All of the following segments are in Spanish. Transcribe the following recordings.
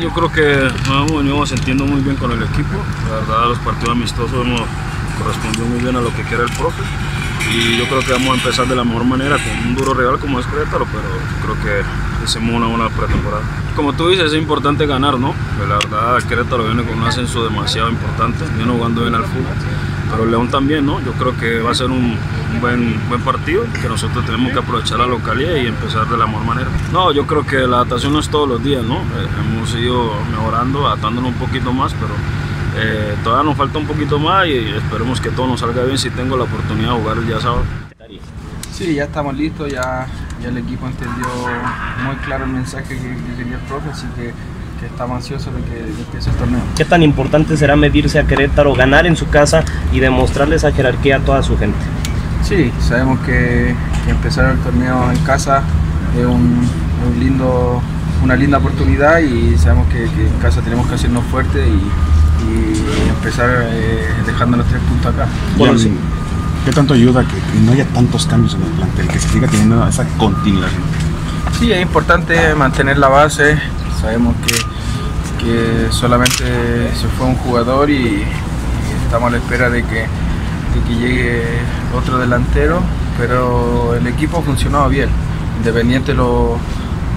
yo creo que nos venido sintiendo muy bien con el equipo. La verdad, los partidos amistosos hemos correspondido muy bien a lo que quiere el profe. Y yo creo que vamos a empezar de la mejor manera con un duro rival como es Querétaro, pero creo que hicimos una buena pretemporada. Como tú dices, es importante ganar, ¿no? La verdad, Querétaro viene con un ascenso demasiado importante, viene jugando bien al fútbol. Pero León también, ¿no? Yo creo que va a ser un, buen, buen partido, que nosotros tenemos que aprovechar la localidad y empezar de la mejor manera. No, yo creo que la adaptación no es todos los días, ¿no? Eh, hemos ido mejorando, adaptándonos un poquito más, pero eh, todavía nos falta un poquito más y esperemos que todo nos salga bien si tengo la oportunidad de jugar el día sábado. Sí, ya estamos listos, ya, ya el equipo entendió muy claro el mensaje que, que quería el profe, así que, que estamos ansiosos de que, de que empiece el torneo. ¿Qué tan importante será medirse a Querétaro, ganar en su casa y demostrarle esa jerarquía a toda su gente? Sí, sabemos que, que empezar el torneo en casa es un, un lindo, una linda oportunidad y sabemos que, que en casa tenemos que hacernos fuertes y, y empezar eh, dejando los tres puntos acá. Bueno, sí. ¿Qué tanto ayuda que, que no haya tantos cambios en el plantel, que se siga teniendo esa continuidad? Sí, es importante mantener la base. Sabemos que, que solamente se fue un jugador y, estamos a la espera de que, de que llegue otro delantero, pero el equipo ha funcionado bien, independiente de, lo-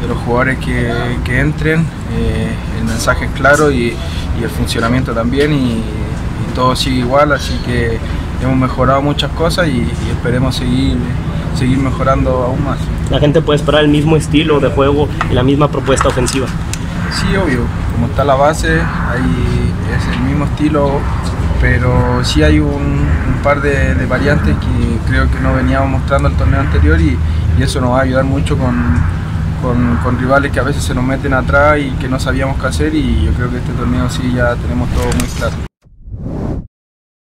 de los jugadores que, que entren, eh, el mensaje es claro y, el funcionamiento también y, y todo sigue igual, así que hemos mejorado muchas cosas y, y esperemos seguir, seguir mejorando aún más. La gente puede esperar el mismo estilo de juego y la misma propuesta ofensiva. Sí, obvio, como está la base, ahí es el mismo estilo, pero sí hay un, par de, variantes que creo que no veníamos mostrando el torneo anterior y, eso nos va a ayudar mucho con- con rivales que a veces se nos meten atrás y que no sabíamos qué hacer y yo creo que este torneo sí ya tenemos todo muy claro.